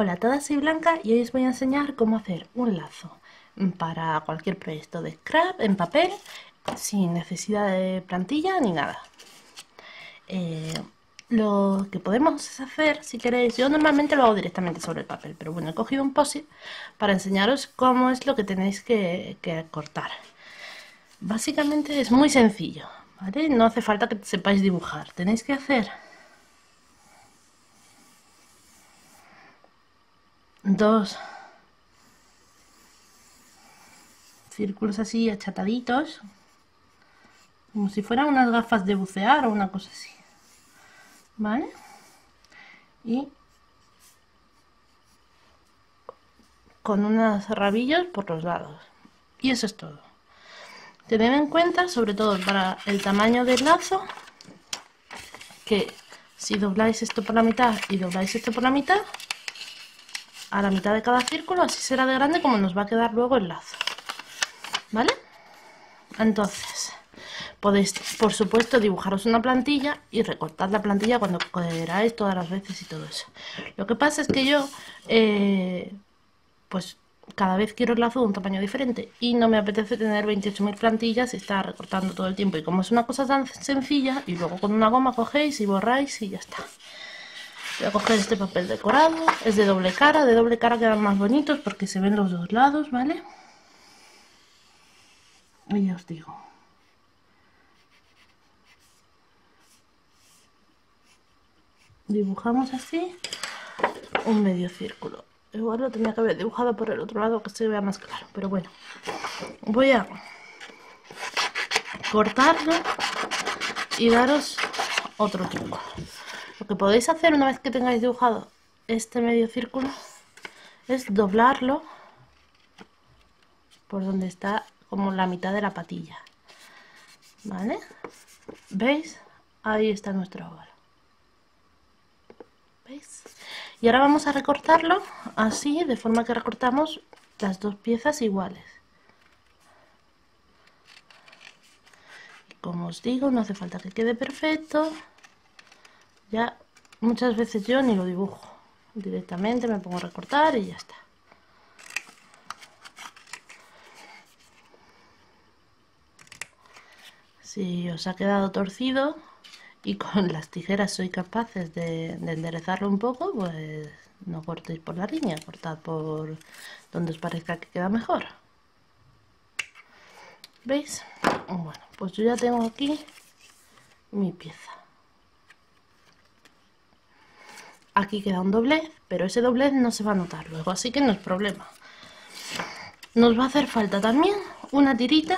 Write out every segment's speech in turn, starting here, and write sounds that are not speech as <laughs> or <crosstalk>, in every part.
Hola a todas, soy Blanca y hoy os voy a enseñar cómo hacer un lazo para cualquier proyecto de scrap en papel sin necesidad de plantilla ni nada. Eh, lo que podemos hacer, si queréis, yo normalmente lo hago directamente sobre el papel, pero bueno, he cogido un posit para enseñaros cómo es lo que tenéis que, que cortar. Básicamente es muy sencillo, ¿vale? No hace falta que sepáis dibujar, tenéis que hacer dos. Círculos así achataditos. Como si fueran unas gafas de bucear o una cosa así. Vale y con unos rabillos por los lados. Y eso es todo. Tened en cuenta sobre todo para el tamaño del lazo que si dobláis esto por la mitad y dobláis esto por la mitad a la mitad de cada círculo, así será de grande como nos va a quedar luego el lazo. ¿Vale? Entonces, podéis, por supuesto, dibujaros una plantilla y recortar la plantilla cuando queráis todas las veces y todo eso. Lo que pasa es que yo, eh, pues cada vez quiero el lazo de un tamaño diferente y no me apetece tener 28.000 plantillas y estar recortando todo el tiempo. Y como es una cosa tan sencilla, y luego con una goma cogéis y borráis y ya está. Voy a coger este papel decorado, es de doble cara, de doble cara quedan más bonitos porque se ven los dos lados, ¿vale? Y ya os digo. Dibujamos así un medio círculo. Igual lo tenía que haber dibujado por el otro lado que se vea más claro, pero bueno. Voy a cortarlo y daros otro truco. Que podéis hacer una vez que tengáis dibujado este medio círculo es doblarlo por donde está como la mitad de la patilla. ¿Vale? ¿Veis? Ahí está nuestro óvalo. ¿Veis? Y ahora vamos a recortarlo así, de forma que recortamos las dos piezas iguales. como os digo, no hace falta que quede perfecto ya muchas veces yo ni lo dibujo. Directamente me pongo a recortar y ya está. Si os ha quedado torcido y con <laughs> las tijeras sois capaces de, enderezarlo un poco pues no cortéis por la línea cortad por donde os parezca que queda mejor. ¿veis? bueno pues yo ya tengo aquí mi pieza aquí queda un doblez, pero ese doblez no se va a notar luego, así que no es problema. Nos va a hacer falta también una tirita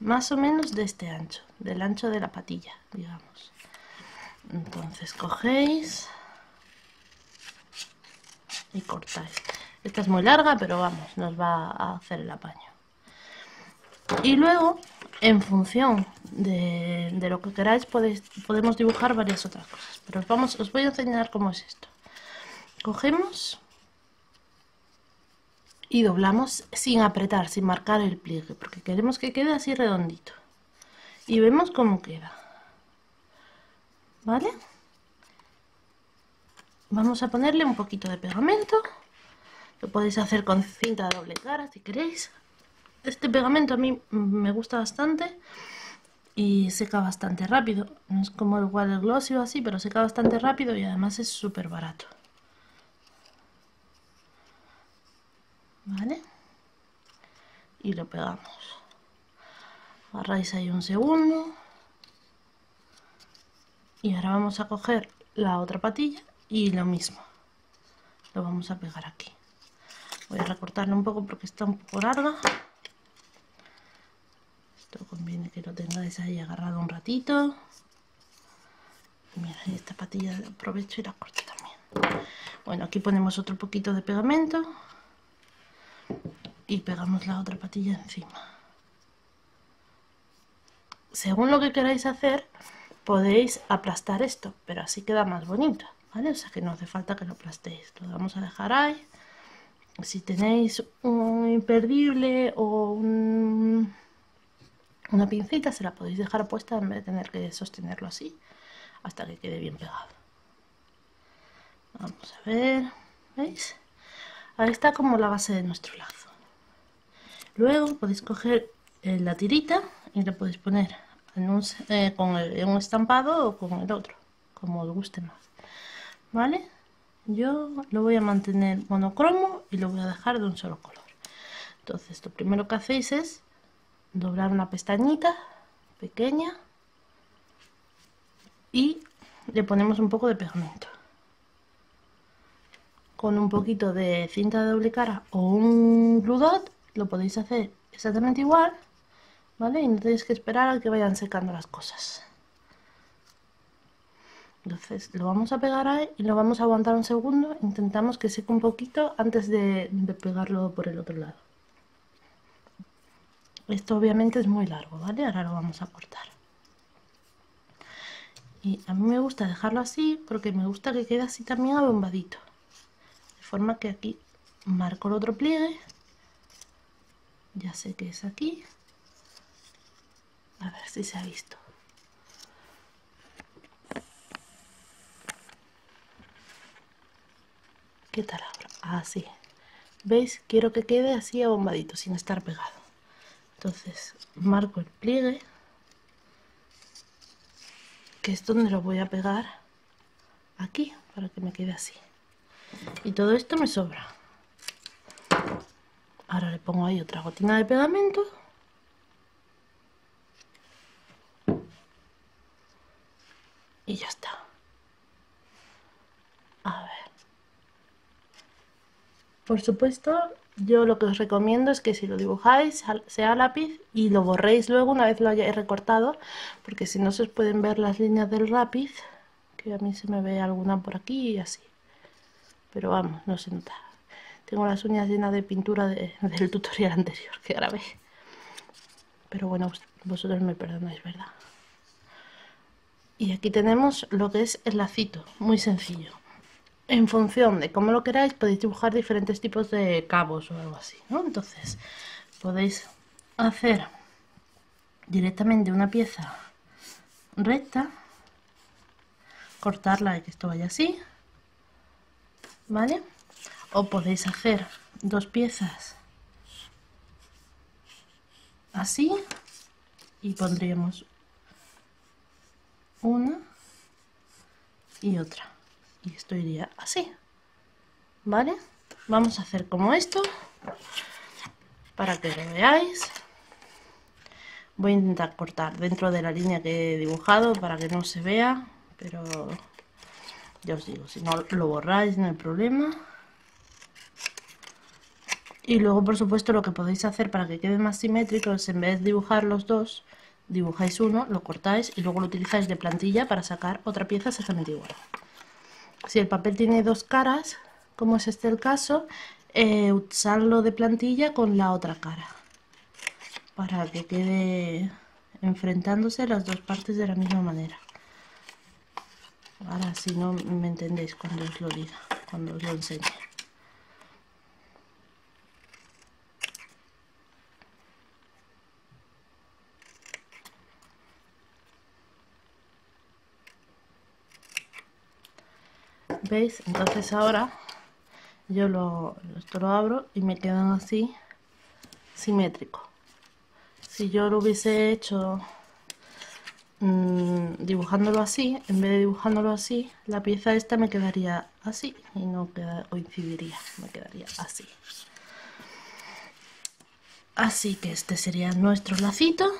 más o menos de este ancho, del ancho de la patilla, digamos. Entonces cogéis y cortáis. Esta es muy larga, pero vamos, nos va a hacer el apaño. Y luego, en función de, lo que queráis, podemos dibujar varias otras cosas. Pero os, vamos, os voy a enseñar cómo es esto. Cogemos y doblamos sin apretar, sin marcar el pliegue, porque queremos que quede así redondito. Y vemos cómo queda. ¿Vale? Vamos a ponerle un poquito de pegamento. Lo podéis hacer con cinta doble cara si queréis. Este pegamento a mí me gusta bastante y seca bastante rápido. No es como el glossy o así, pero seca bastante rápido y además es súper barato. ¿Vale? Y lo pegamos. Agarráis ahí un segundo. Y ahora vamos a coger la otra patilla y lo mismo. Lo vamos a pegar aquí. Voy a recortarlo un poco porque está un poco larga conviene que lo tengáis ahí agarrado un ratito. Mira esta patilla aprovecho y la corto también. Bueno aquí ponemos otro poquito de pegamento y pegamos la otra patilla encima. Según lo que queráis hacer podéis aplastar esto pero así queda más bonito ¿vale? o sea que no hace falta que lo aplastéis. Lo vamos a dejar ahí. Si tenéis un imperdible o un una pincita se la podéis dejar puesta en vez de tener que sostenerlo así hasta que quede bien pegado. Vamos a ver, ¿Veis? Ahí está como la base de nuestro lazo. Luego podéis coger eh, la tirita y la podéis poner en un, eh, con un estampado o con el otro, como os guste más. ¿Vale? Yo lo voy a mantener monocromo y lo voy a dejar de un solo color. Entonces, lo primero que hacéis es doblar una pestañita pequeña y le ponemos un poco de pegamento. Con un poquito de cinta de doble cara o un glue dot lo podéis hacer exactamente igual ¿vale? y no tenéis que esperar a que vayan secando las cosas. Entonces lo vamos a pegar ahí y lo vamos a aguantar un segundo. Intentamos que seque un poquito antes de pegarlo por el otro lado esto obviamente es muy largo ¿vale? ahora lo vamos a cortar. Y a mí me gusta dejarlo así porque me gusta que quede así también abombadito. Forma que aquí marco el otro pliegue. Ya sé que es aquí. A ver si se ha visto. ¿qué tal ahora? así ¿veis? quiero que quede así abombadito sin estar pegado entonces marco el pliegue que es donde lo voy a pegar aquí para que me quede así. Y todo esto me sobra. Ahora le pongo ahí otra gotina de pegamento. Y ya está. A ver. Por supuesto yo lo que os recomiendo es que si lo dibujáis sea lápiz y lo borréis luego una vez lo hayáis recortado porque si no se os pueden ver las líneas del lápiz que a mí se me ve alguna por aquí y así pero vamos, no se nota. Tengo las uñas llenas de pintura <laughs> del tutorial anterior que grabé. Pero bueno, vosotros me perdonáis, ¿verdad? Y aquí tenemos lo que es el lacito, muy sencillo. En función de cómo lo queráis, podéis dibujar diferentes tipos de cabos o algo así, ¿no? Entonces, podéis hacer directamente una pieza recta, cortarla y que esto vaya así, ¿vale? O podéis hacer dos piezas así y pondríamos una y otra y esto iría así ¿vale? vamos a hacer como esto para que lo veáis. Voy a intentar cortar dentro de la línea que he dibujado para que no se vea pero ya os digo, si no lo borráis no hay problema. Y luego por supuesto lo que podéis hacer para que quede más simétrico es en vez de dibujar los dos dibujáis uno, lo cortáis y luego lo utilizáis de plantilla para sacar otra pieza exactamente igual si el papel tiene dos caras como es este el caso eh, usarlo de plantilla con la otra cara para que quede enfrentándose las dos partes de la misma manera Ahora si no me entendéis cuando os lo diga, cuando os lo enseñe. ¿Veis? Entonces ahora yo lo, esto lo abro y me quedan así simétrico. Si yo lo hubiese hecho Mm, dibujándolo así, en vez de dibujándolo así, la pieza esta me quedaría así y no coincidiría, me quedaría así. Así que este sería nuestro lacito.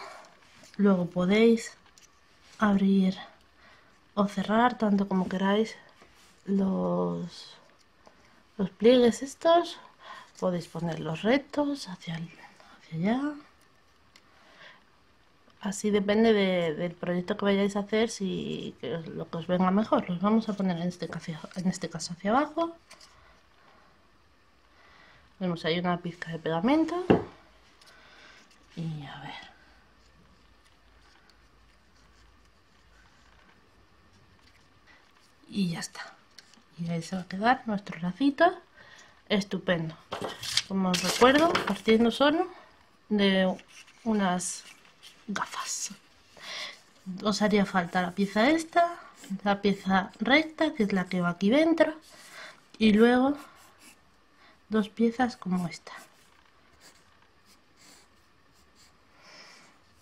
Luego podéis abrir o cerrar tanto como queráis los, los pliegues estos. Podéis ponerlos rectos hacia, hacia allá Así depende del proyecto que vayáis a hacer, si lo que os venga mejor. Los vamos a poner en este, caso, en este caso hacia abajo. Vemos ahí una pizca de pegamento. Y a ver. Y ya está. Y ahí se va a quedar nuestro lacito. Estupendo. Como os recuerdo, partiendo solo de unas gafas. Os haría falta la pieza esta, la pieza recta, que es la que va aquí dentro, y luego dos piezas como esta.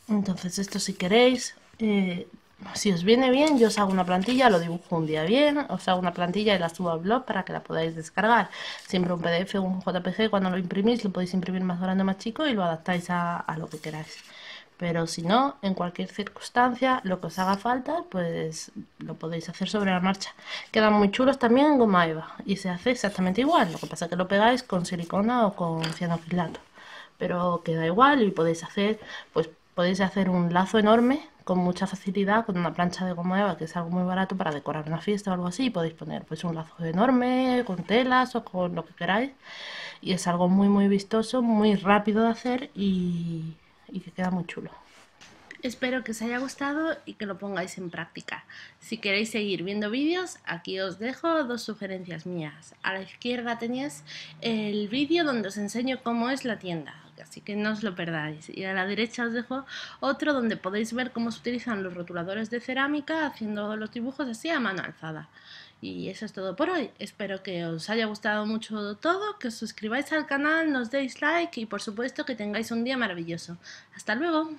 Entonces esto si queréis, eh, si os viene bien, yo os hago una plantilla, lo dibujo un día bien, os hago una plantilla y la subo al blog para que la podáis descargar. Siempre un PDF o un JPG, cuando lo imprimís lo podéis imprimir más grande o más chico y lo adaptáis a, a lo que queráis. Pero si no, en cualquier circunstancia, lo que os haga falta, pues lo podéis hacer sobre la marcha. Quedan muy chulos también en goma eva y se hace exactamente igual. Lo que pasa es que lo pegáis con silicona o con cianofilato. Pero queda igual y podéis hacer, pues podéis hacer un lazo enorme con mucha facilidad con una plancha de goma eva que es algo muy barato para decorar una fiesta o algo así. Podéis poner pues un lazo enorme con telas o con lo que queráis y es algo muy muy vistoso, muy rápido de hacer y y que queda muy chulo. Espero que os haya gustado y que lo pongáis en práctica. Si queréis seguir viendo vídeos, aquí os dejo dos sugerencias mías. A la izquierda tenéis el vídeo donde os enseño cómo es la tienda, así que no os lo perdáis. Y a la derecha os dejo otro donde podéis ver cómo se utilizan los rotuladores de cerámica haciendo los dibujos así a mano alzada. Y eso es todo por hoy. Espero que os haya gustado mucho todo, que os suscribáis al canal, nos deis like y por supuesto que tengáis un día maravilloso. Hasta luego.